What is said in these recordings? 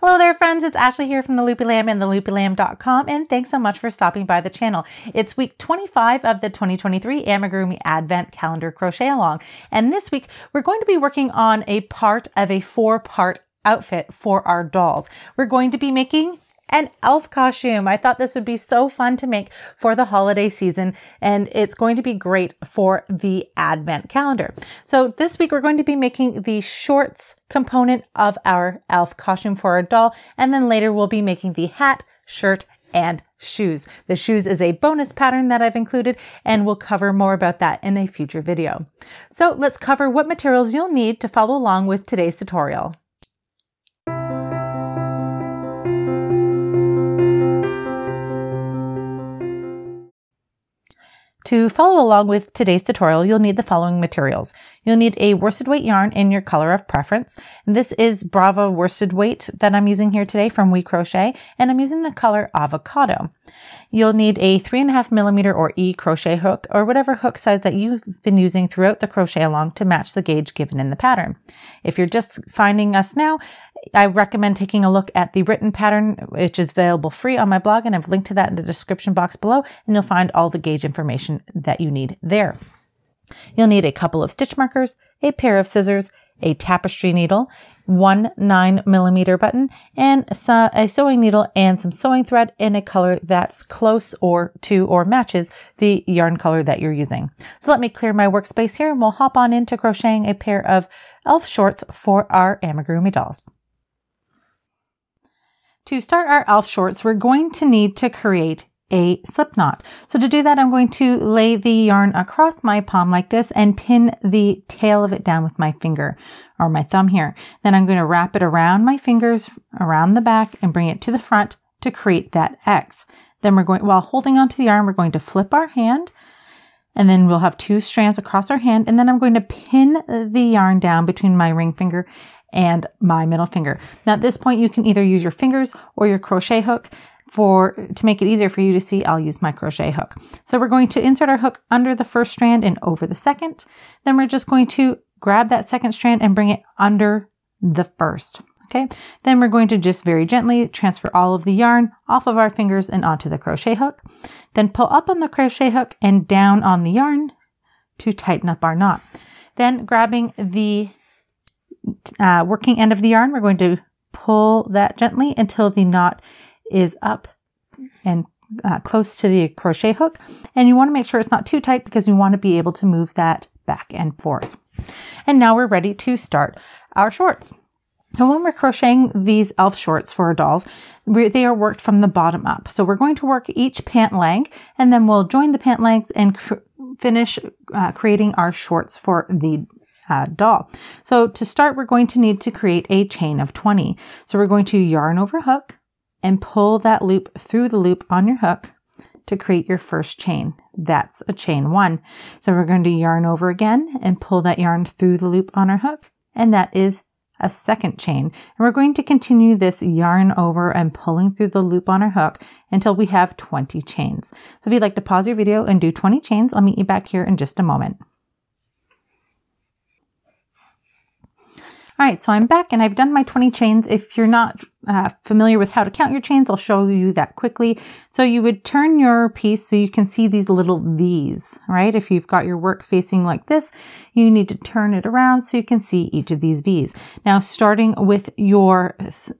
Hello there, friends. It's Ashley here from the Loopy Lamb and theloopylamb.com, and thanks so much for stopping by the channel. It's week 25 of the 2023 Amigurumi Advent Calendar Crochet Along, and this week we're going to be working on a part of a four-part outfit for our dolls. We're going to be making an elf costume. I thought this would be so fun to make for the holiday season and it's going to be great for the advent calendar. So this week we're going to be making the shorts component of our elf costume for our doll and then later we'll be making the hat, shirt, and shoes. The shoes is a bonus pattern that I've included and we'll cover more about that in a future video. So let's cover what materials you'll need to follow along with today's tutorial. To follow along with today's tutorial, you'll need the following materials. You'll need a worsted weight yarn in your color of preference. This is Brava worsted weight that I'm using here today from We Crochet, and I'm using the color avocado. You'll need a three and a half millimeter or E crochet hook, or whatever hook size that you've been using throughout the crochet along to match the gauge given in the pattern. If you're just finding us now, I recommend taking a look at the written pattern, which is available free on my blog, and I've linked to that in the description box below, and you'll find all the gauge information that you need there. You'll need a couple of stitch markers, a pair of scissors, a tapestry needle, one nine millimeter button, and a sewing needle and some sewing thread in a color that's close or to or matches the yarn color that you're using. So let me clear my workspace here and we'll hop on into crocheting a pair of elf shorts for our amigurumi dolls. To start our elf shorts, we're going to need to create a slip knot. So to do that, I'm going to lay the yarn across my palm like this and pin the tail of it down with my finger or my thumb here. Then I'm going to wrap it around my fingers, around the back and bring it to the front to create that X. Then we're going, while holding onto the yarn, we're going to flip our hand and then we'll have two strands across our hand. And then I'm going to pin the yarn down between my ring finger and my middle finger. Now at this point, you can either use your fingers or your crochet hook. For to make it easier for you to see, I'll use my crochet hook. So we're going to insert our hook under the first strand and over the second. Then we're just going to grab that second strand and bring it under the first. Okay. Then we're going to just very gently transfer all of the yarn off of our fingers and onto the crochet hook. Then pull up on the crochet hook and down on the yarn to tighten up our knot. Then grabbing the uh, working end of the yarn, we're going to pull that gently until the knot is up and uh, close to the crochet hook. And you want to make sure it's not too tight because you want to be able to move that back and forth. And now we're ready to start our shorts. And when we're crocheting these elf shorts for our dolls, they are worked from the bottom up. So we're going to work each pant leg and then we'll join the pant legs and finish uh, creating our shorts for the uh, doll. So to start, we're going to need to create a chain of 20. So we're going to yarn over hook and pull that loop through the loop on your hook to create your first chain. That's a chain one. So we're going to yarn over again and pull that yarn through the loop on our hook. And that is a second chain. And we're going to continue this yarn over and pulling through the loop on our hook until we have 20 chains. So if you'd like to pause your video and do 20 chains, I'll meet you back here in just a moment. All right, so I'm back and I've done my 20 chains. If you're not uh, familiar with how to count your chains, I'll show you that quickly. So you would turn your piece so you can see these little V's, right? If you've got your work facing like this, you need to turn it around so you can see each of these V's. Now, starting with your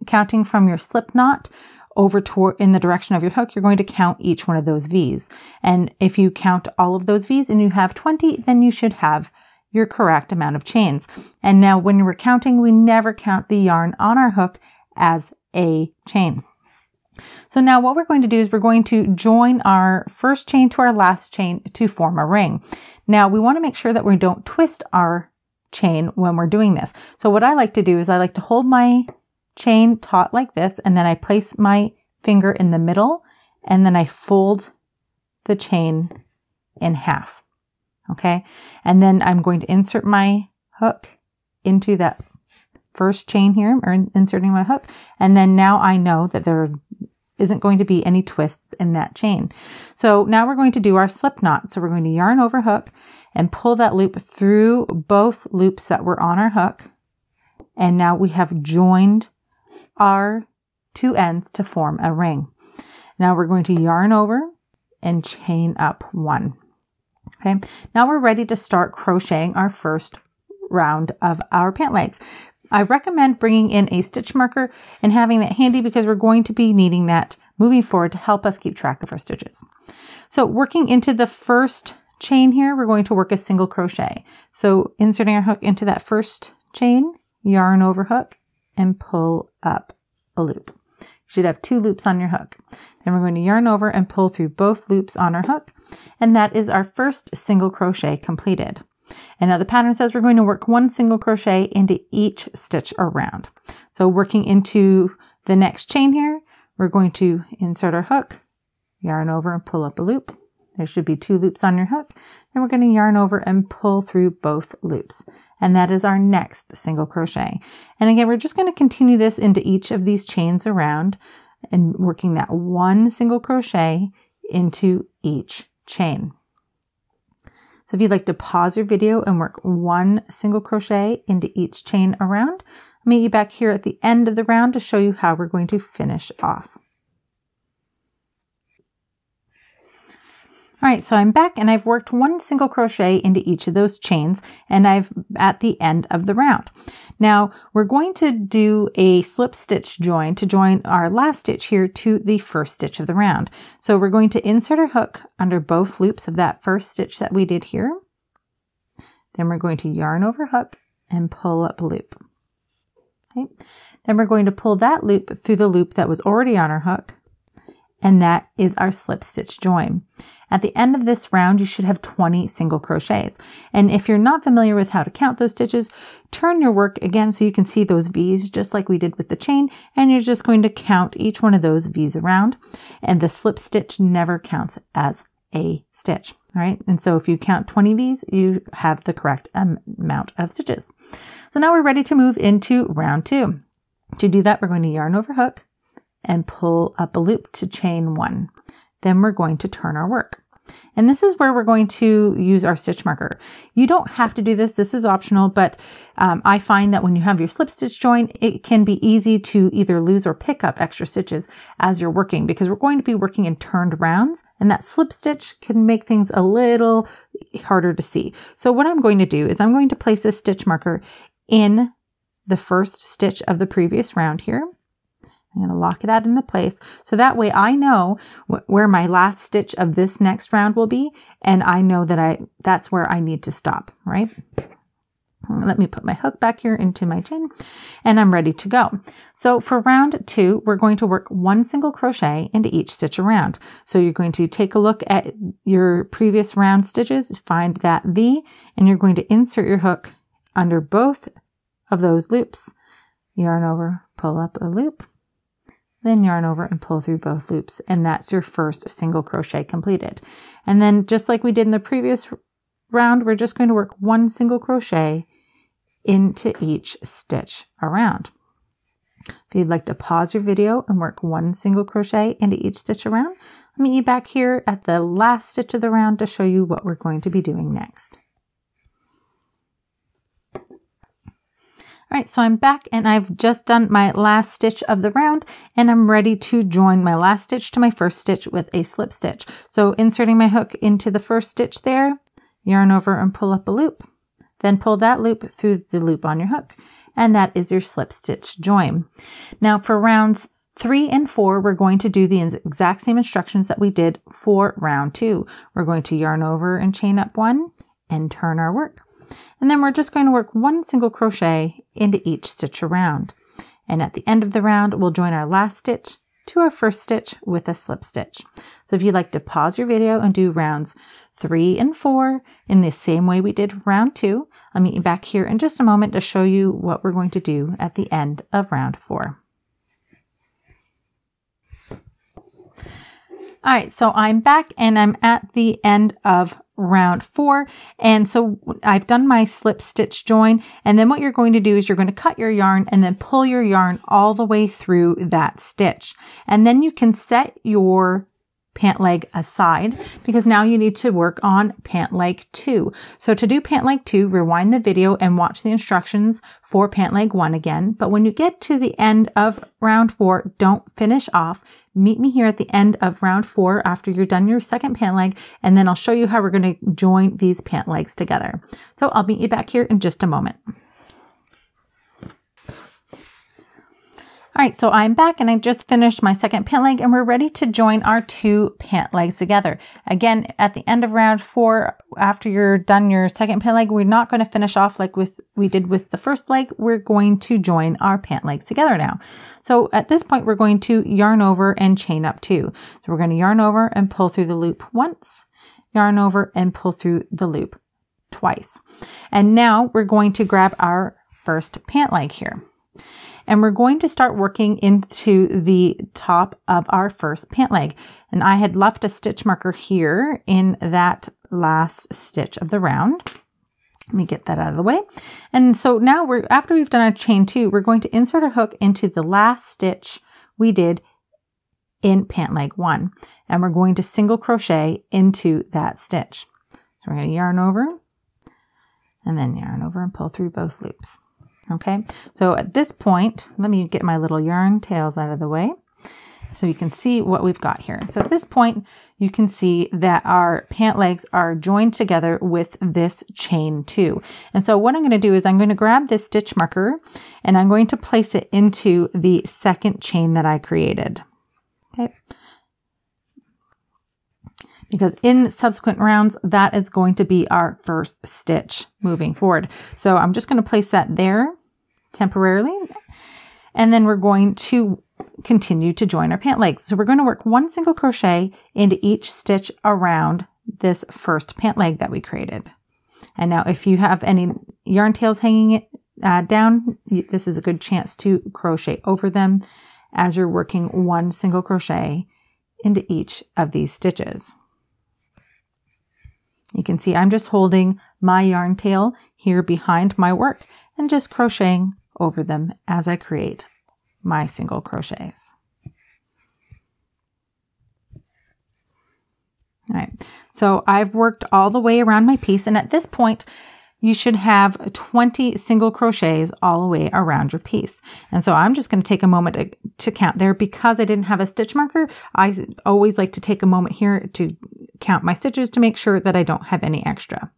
counting from your slip knot, over toward in the direction of your hook, you're going to count each one of those V's. And if you count all of those V's and you have 20, then you should have your correct amount of chains. And now when we're counting, we never count the yarn on our hook as a chain. So now what we're going to do is we're going to join our first chain to our last chain to form a ring. Now we want to make sure that we don't twist our chain when we're doing this. So what I like to do is I like to hold my chain taut like this and then I place my finger in the middle and then I fold the chain in half. Okay. And then I'm going to insert my hook into that first chain here or inserting my hook. And then now I know that there isn't going to be any twists in that chain. So now we're going to do our slip knot. So we're going to yarn over hook and pull that loop through both loops that were on our hook. And now we have joined our two ends to form a ring. Now we're going to yarn over and chain up one. Okay, now we're ready to start crocheting our first round of our pant legs. I recommend bringing in a stitch marker and having that handy because we're going to be needing that moving forward to help us keep track of our stitches. So working into the first chain here, we're going to work a single crochet. So inserting our hook into that first chain, yarn over hook and pull up a loop. You should have two loops on your hook. Then we're going to yarn over and pull through both loops on our hook. And that is our first single crochet completed. And now the pattern says we're going to work one single crochet into each stitch around. So working into the next chain here, we're going to insert our hook, yarn over and pull up a loop. There should be two loops on your hook. And we're going to yarn over and pull through both loops. And that is our next single crochet. And again, we're just going to continue this into each of these chains around and working that one single crochet into each chain. So if you'd like to pause your video and work one single crochet into each chain around, I'll meet you back here at the end of the round to show you how we're going to finish off. All right, so I'm back and I've worked one single crochet into each of those chains and I've at the end of the round. Now we're going to do a slip stitch join to join our last stitch here to the first stitch of the round. So we're going to insert our hook under both loops of that first stitch that we did here. Then we're going to yarn over hook and pull up a loop. Okay. Then we're going to pull that loop through the loop that was already on our hook and that is our slip stitch join. At the end of this round, you should have 20 single crochets. And if you're not familiar with how to count those stitches, turn your work again so you can see those V's just like we did with the chain. And you're just going to count each one of those V's around. And the slip stitch never counts as a stitch. All right. And so if you count 20 V's, you have the correct amount of stitches. So now we're ready to move into round two. To do that, we're going to yarn over hook, and pull up a loop to chain one. Then we're going to turn our work. And this is where we're going to use our stitch marker. You don't have to do this. This is optional, but um, I find that when you have your slip stitch join, it can be easy to either lose or pick up extra stitches as you're working because we're going to be working in turned rounds and that slip stitch can make things a little harder to see. So what I'm going to do is I'm going to place this stitch marker in the first stitch of the previous round here. I'm going to lock that into place. So that way I know wh- where my last stitch of this next round will be. And I know that I, that's where I need to stop, right? Let me put my hook back here into my chain and I'm ready to go. So for round two, we're going to work one single crochet into each stitch around. So you're going to take a look at your previous round stitches, find that V, and you're going to insert your hook under both of those loops. Yarn over, pull up a loop, then yarn over and pull through both loops. And that's your first single crochet completed. And then just like we did in the previous round, we're just going to work one single crochet into each stitch around. If you'd like to pause your video and work one single crochet into each stitch around, I'll meet you back here at the last stitch of the round to show you what we're going to be doing next. All right, so I'm back and I've just done my last stitch of the round and I'm ready to join my last stitch to my first stitch with a slip stitch. So inserting my hook into the first stitch there, yarn over and pull up a loop. Then pull that loop through the loop on your hook. And that is your slip stitch join. Now for rounds three and four, we're going to do the exact same instructions that we did for round two. We're going to yarn over and chain up one and turn our work. And then we're just going to work one single crochet into each stitch around. And at the end of the round, we'll join our last stitch to our first stitch with a slip stitch. So if you'd like to pause your video and do rounds three and four in the same way we did round two, I'll meet you back here in just a moment to show you what we're going to do at the end of round four. All right, so I'm back and I'm at the end of round four. And so I've done my slip stitch join. And then what you're going to do is you're going to cut your yarn and then pull your yarn all the way through that stitch. And then you can set your pant leg aside because now you need to work on pant leg two. So to do pant leg two, rewind the video and watch the instructions for pant leg one again. But when you get to the end of round four, don't finish off. Meet me here at the end of round four after you're done your second pant leg, and then I'll show you how we're going to join these pant legs together. So I'll meet you back here in just a moment. All right, so I'm back and I just finished my second pant leg and we're ready to join our two pant legs together. Again, at the end of round four, after you're done your second pant leg, we're not going to finish off like with we did with the first leg. We're going to join our pant legs together now. So at this point, we're going to yarn over and chain up two. So we're going to yarn over and pull through the loop once, yarn over and pull through the loop twice. And now we're going to grab our first pant leg here and we're going to start working into the top of our first pant leg. And I had left a stitch marker here in that last stitch of the round. Let me get that out of the way. And so now we're, after we've done our chain two, we're going to insert a hook into the last stitch we did in pant leg one. And we're going to single crochet into that stitch. So we're going to yarn over and then yarn over and pull through both loops. Okay, so at this point, let me get my little yarn tails out of the way so you can see what we've got here. So at this point, you can see that our pant legs are joined together with this chain two. And so what I'm going to do is I'm going to grab this stitch marker and I'm going to place it into the second chain that I created. Okay. Because in subsequent rounds, that is going to be our first stitch moving forward. So I'm just going to place that there temporarily. And then we're going to continue to join our pant legs. So we're going to work one single crochet into each stitch around this first pant leg that we created. And now if you have any yarn tails hanging uh, down, this is a good chance to crochet over them as you're working one single crochet into each of these stitches. You can see I'm just holding my yarn tail here behind my work and just crocheting over them as I create my single crochets. All right, so I've worked all the way around my piece and at this point, you should have 20 single crochets all the way around your piece. And so I'm just going to take a moment to, to, count there because I didn't have a stitch marker. I always like to take a moment here to count my stitches to make sure that I don't have any extra.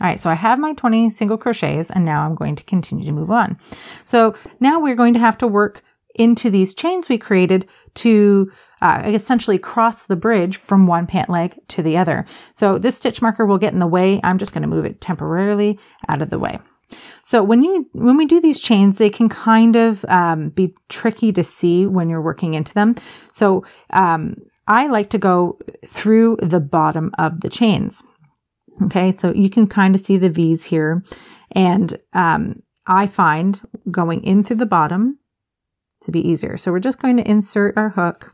All right, so I have my 20 single crochets and now I'm going to continue to move on. So now we're going to have to work into these chains we created to uh, essentially cross the bridge from one pant leg to the other. So this stitch marker will get in the way. I'm just going to move it temporarily out of the way. So when you when we do these chains, they can kind of um, be tricky to see when you're working into them. So um, I like to go through the bottom of the chains. Okay, so you can kind of see the V's here. And um, I find going in through the bottom to be easier. So we're just going to insert our hook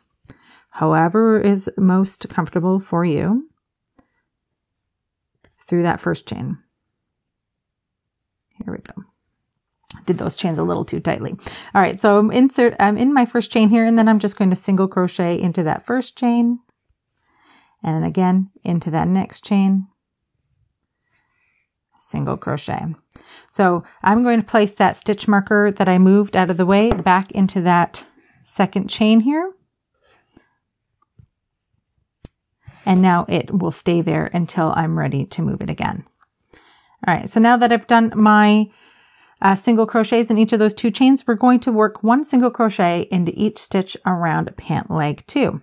however is most comfortable for you through that first chain. Here we go. Did those chains a little too tightly. All right, so I'm insert I'm in my first chain here and then I'm just going to single crochet into that first chain and then again into that next chain single crochet. So I'm going to place that stitch marker that I moved out of the way back into that second chain here. And now it will stay there until I'm ready to move it again. All right, so now that I've done my uh, single crochets in each of those two chains, we're going to work one single crochet into each stitch around pant leg two.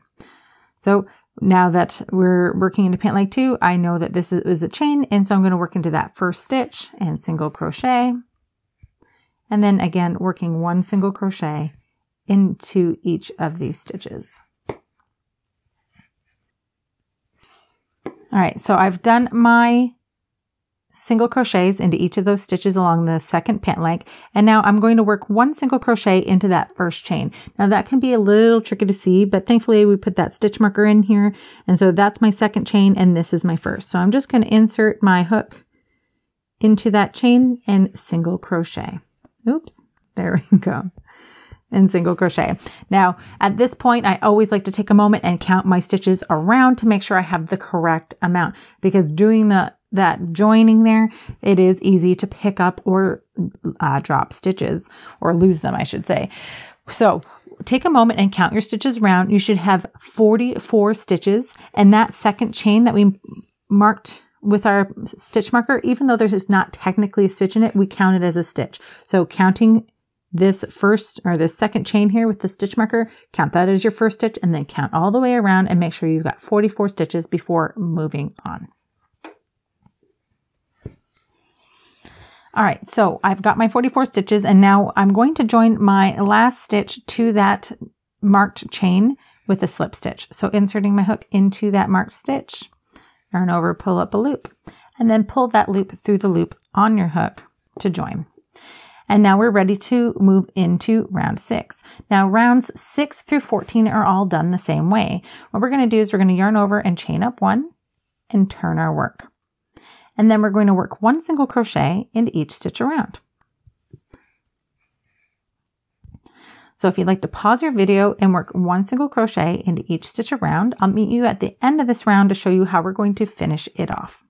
So now that we're working into pant leg two, I know that this is a chain, and so I'm going to work into that first stitch and single crochet. And then again, working one single crochet into each of these stitches. All right, so I've done my single crochets into each of those stitches along the second pant leg. And now I'm going to work one single crochet into that first chain. Now that can be a little tricky to see, but thankfully we put that stitch marker in here. And so that's my second chain and this is my first. So I'm just going to insert my hook into that chain and single crochet. Oops, There we go. And single crochet. Now, at this point, I always like to take a moment and count my stitches around to make sure I have the correct amount because doing the that joining there, it is easy to pick up or uh, drop stitches or lose them, I should say. So take a moment and count your stitches around. You should have 44 stitches and that second chain that we marked with our stitch marker, even though there's not technically a stitch in it, we count it as a stitch. So counting this first or this second chain here with the stitch marker, count that as your first stitch and then count all the way around and make sure you've got 44 stitches before moving on. All right, so I've got my 44 stitches and now I'm going to join my last stitch to that marked chain with a slip stitch. So inserting my hook into that marked stitch, yarn over, pull up a loop, and then pull that loop through the loop on your hook to join. And now we're ready to move into round six. Now rounds six through 14 are all done the same way. What we're going to do is we're going to yarn over and chain up one and turn our work. And then we're going to work one single crochet into each stitch around. So if you'd like to pause your video and work one single crochet into each stitch around, I'll meet you at the end of this round to show you how we're going to finish it off.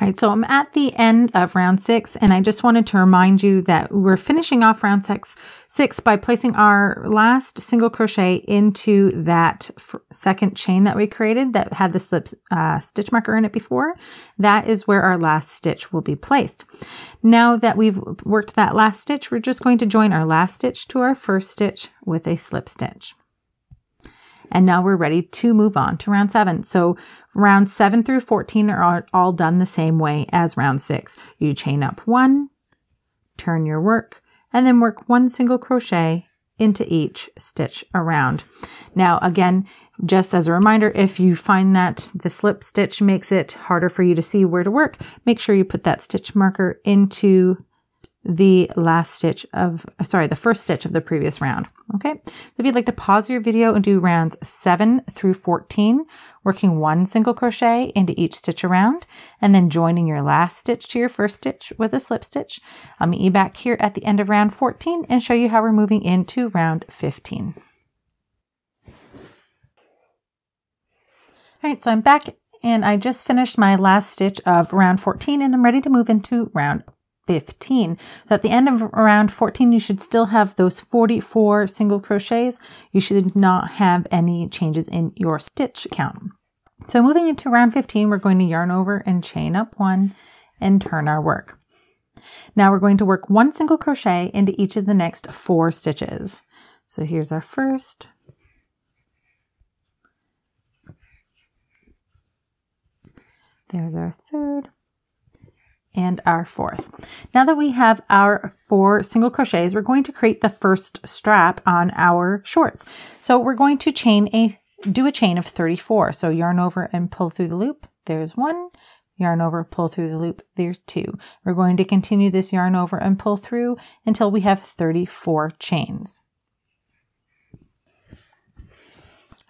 All right, so I'm at the end of round six, and I just wanted to remind you that we're finishing off round six, six by placing our last single crochet into that second chain that we created that had the slip uh, stitch marker in it before. That is where our last stitch will be placed. Now that we've worked that last stitch, we're just going to join our last stitch to our first stitch with a slip stitch. And now we're ready to move on to round seven. So round seven through 14 are all done the same way as round six. You chain up one, turn your work, and then work one single crochet into each stitch around. Now, again, just as a reminder, if you find that the slip stitch makes it harder for you to see where to work, make sure you put that stitch marker into the last stitch of, uh, sorry, the first stitch of the previous round. Okay. If you'd like to pause your video and do rounds seven through 14, working one single crochet into each stitch around, and then joining your last stitch to your first stitch with a slip stitch. I'll meet you back here at the end of round 14 and show you how we're moving into round 15. All right, so I'm back and I just finished my last stitch of round 14 and I'm ready to move into round 15. So at the end of round 14, you should still have those 44 single crochets. You should not have any changes in your stitch count. So moving into round 15, we're going to yarn over and chain up one and turn our work. Now we're going to work one single crochet into each of the next four stitches. So here's our first, there's our third, and our fourth. Now that we have our four single crochets, we're going to create the first strap on our shorts. So we're going to chain a, do a chain of 34. So yarn over and pull through the loop. There's one, yarn over, pull through the loop. There's two. We're going to continue this yarn over and pull through until we have 34 chains.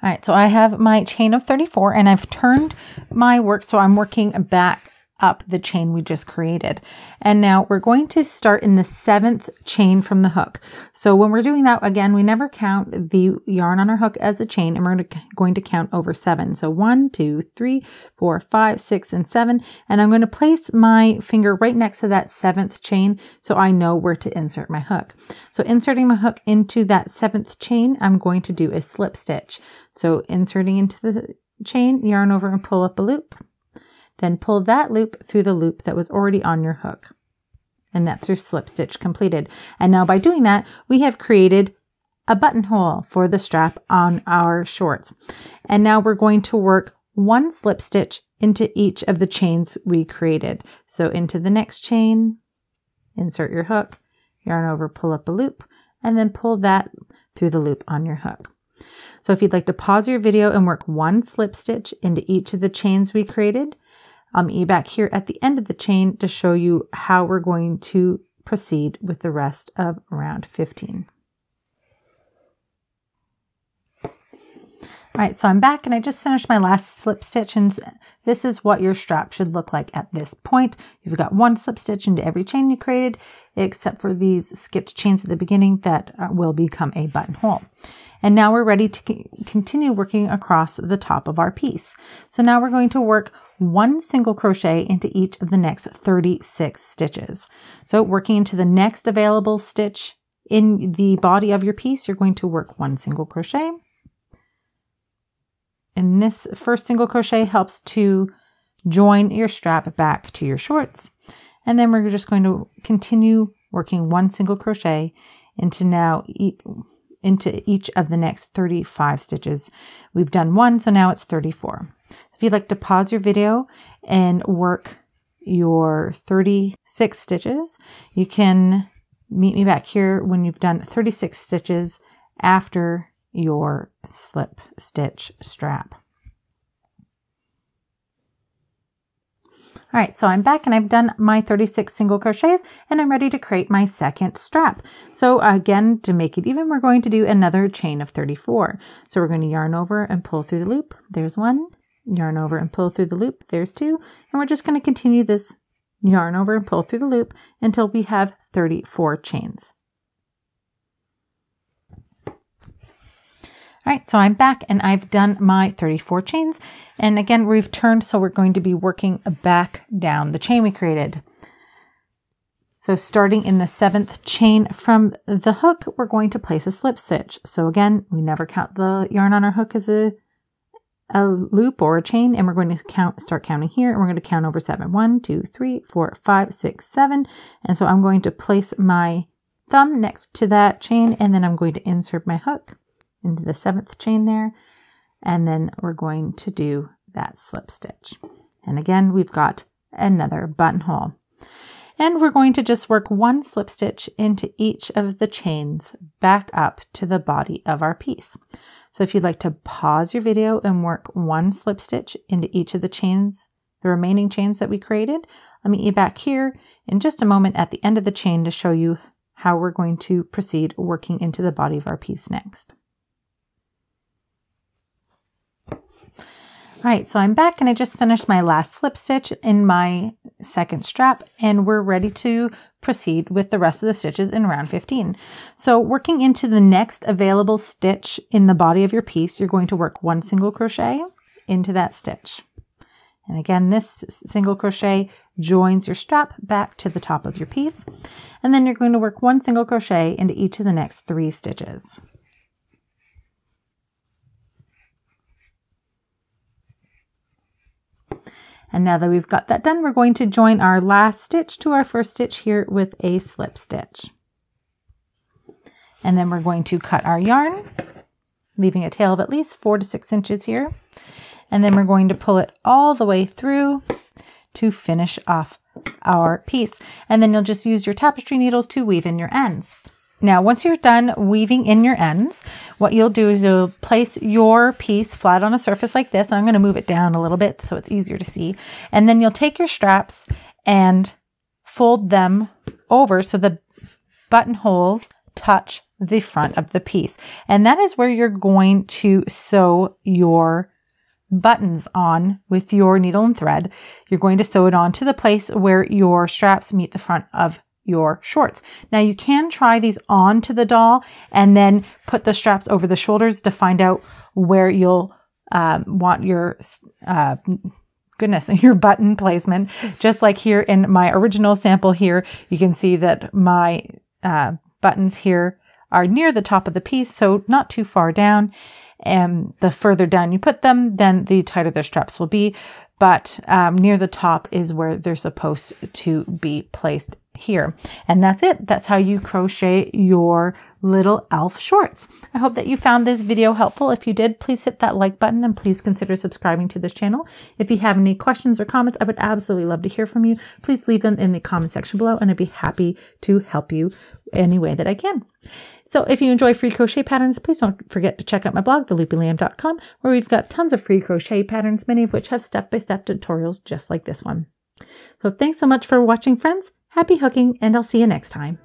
All right, so I have my chain of 34 and I've turned my work so I'm working back up the chain we just created. And now we're going to start in the seventh chain from the hook. So when we're doing that, again, we never count the yarn on our hook as a chain and we're going to count over seven. So one, two, three, four, five, six, and seven. And I'm going to place my finger right next to that seventh chain so I know where to insert my hook. So inserting my hook into that seventh chain, I'm going to do a slip stitch. So inserting into the chain, yarn over and pull up a loop then pull that loop through the loop that was already on your hook. And that's your slip stitch completed. And now by doing that, we have created a buttonhole for the strap on our shorts. And now we're going to work one slip stitch into each of the chains we created. So into the next chain, insert your hook, yarn over, pull up a loop, and then pull that through the loop on your hook. So if you'd like to pause your video and work one slip stitch into each of the chains we created, Meet you back here at the end of the chain to show you how we're going to proceed with the rest of round 15. All right, so I'm back and I just finished my last slip stitch and this is what your strap should look like at this point. You've got one slip stitch into every chain you created, except for these skipped chains at the beginning that uh, will become a buttonhole. And now we're ready to continue working across the top of our piece. So now we're going to work one single crochet into each of the next 36 stitches. So working into the next available stitch in the body of your piece, you're going to work one single crochet, and this first single crochet helps to join your strap back to your shorts. And then we're just going to continue working one single crochet into now into each of the next 35 stitches. We've done one, so now it's 34. If you'd like to pause your video and work your 36 stitches, you can meet me back here when you've done 36 stitches after your slip stitch strap. All right, so I'm back and I've done my 36 single crochets and I'm ready to create my second strap. So again, to make it even, we're going to do another chain of 34. So we're going to yarn over and pull through the loop. There's one, yarn over and pull through the loop. There's two, and we're just going to continue this yarn over and pull through the loop until we have 34 chains. All right, so I'm back and I've done my 34 chains. And again, we've turned, so we're going to be working back down the chain we created. So starting in the seventh chain from the hook, we're going to place a slip stitch. So again, we never count the yarn on our hook as a, a loop or a chain, and we're going to count, start counting here, and we're going to count over seven. One, two, three, four, five, six, seven. And so I'm going to place my thumb next to that chain, and then I'm going to insert my hook into the seventh chain there. And then we're going to do that slip stitch. And again, we've got another buttonhole. And we're going to just work one slip stitch into each of the chains back up to the body of our piece. So if you'd like to pause your video and work one slip stitch into each of the chains, the remaining chains that we created, I'll meet you back here in just a moment at the end of the chain to show you how we're going to proceed working into the body of our piece next. All right, so I'm back and I just finished my last slip stitch in my second strap and we're ready to proceed with the rest of the stitches in round 15. So working into the next available stitch in the body of your piece, you're going to work one single crochet into that stitch. And again, this single crochet joins your strap back to the top of your piece. And then you're going to work one single crochet into each of the next three stitches. And now that we've got that done, we're going to join our last stitch to our first stitch here with a slip stitch. And then we're going to cut our yarn, leaving a tail of at least four to six inches here. And then we're going to pull it all the way through to finish off our piece. And then you'll just use your tapestry needles to weave in your ends. Now, once you're done weaving in your ends, what you'll do is you'll place your piece flat on a surface like this. I'm going to move it down a little bit so it's easier to see. And then you'll take your straps and fold them over so the buttonholes touch the front of the piece. And that is where you're going to sew your buttons on with your needle and thread. You're going to sew it on to the place where your straps meet the front of your shorts. Now you can try these onto the doll and then put the straps over the shoulders to find out where you'll um, want your uh, goodness, your button placement. Just like here in my original sample here, you can see that my uh, buttons here are near the top of the piece, so not too far down. And the further down you put them, then the tighter the straps will be. But um, near the top is where they're supposed to be placed here. And that's it. That's how you crochet your little elf shorts. I hope that you found this video helpful. If you did, please hit that like button and please consider subscribing to this channel. If you have any questions or comments, I would absolutely love to hear from you. Please leave them in the comment section below and I'd be happy to help you any way that I can. So if you enjoy free crochet patterns, please don't forget to check out my blog, theloopylamb.com, where we've got tons of free crochet patterns, many of which have step-by-step -step tutorials just like this one. So thanks so much for watching, friends. Happy hooking, and I'll see you next time.